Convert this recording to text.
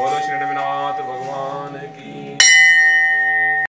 बोलो श्री रविनाथ भगवान।